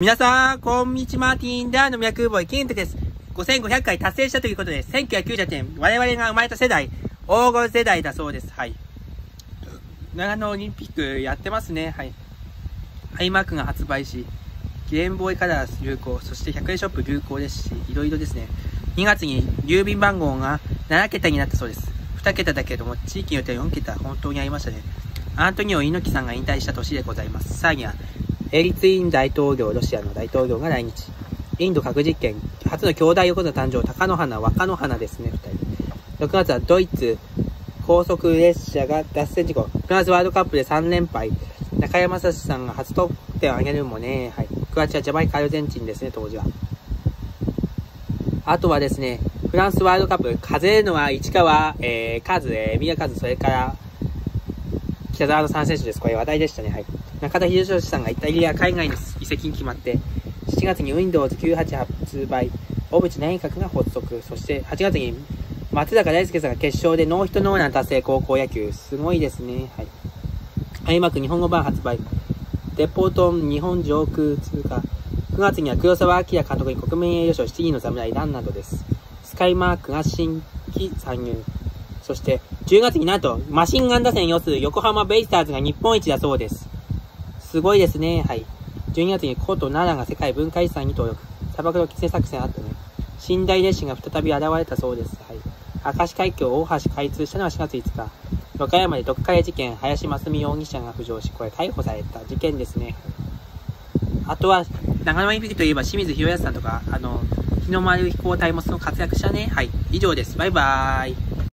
皆さん、こんにちは、ティーンダーの脈ボイキントです。5500回達成したということで、1998年、我々が生まれた世代、黄金世代だそうです。はい。長野オリンピックやってますね。はい。アイマークが発売し、ゲームボーイカラー流行、そして100円ショップ流行ですし、いろいろですね。2月に郵便番号が7桁になったそうです。2桁だけども、地域によっては4桁本当にありましたね。アントニオ猪木さんが引退した年でございます。さらには、エリツィン大統領、ロシアの大統領が来日。インド核実験、初の兄弟横綱誕生、貴乃花、若乃花ですね、二人。6月はドイツ、高速列車が脱線事故。フランスワールドカップで3連敗。中山雅史さんが初得点を挙げるもね、はい。クロアチア、ジャマイカ、アルゼンチンですね、当時は。あとはですね、フランスワールドカップ、風のは市川、えー、カズ、えー、宮和、それから、北沢の3選手です。これ話題でしたね、はい。中田秀俊さんがイタリア海外の移籍に決まって、7月に Windows 98発売、小渕内閣が発足、そして8月に松坂大輔さんが決勝でノーヒットノーラン達成高校野球、すごいですね。はい。開幕日本語版発売、デポートン日本上空通過、9月には黒沢明監督に国民栄誉賞7人の侍ランなどです。スカイマークが新規参入。そして、10月になんと、マシンガン打線要する横浜ベイスターズが日本一だそうです。すごいですね。はい。12月に古都奈良が世界文化遺産に登録。砂漠の規制作戦あったね。寝台列車が再び現れたそうです。はい。明石海峡大橋開通したのは4月5日。和歌山で毒カレ事件、林真澄容疑者が浮上し、これ逮捕された事件ですね。あとは、長野オリンピックといえば清水宏保さんとか、あの、日の丸飛行隊もその活躍したね。はい。以上です。バイバーイ。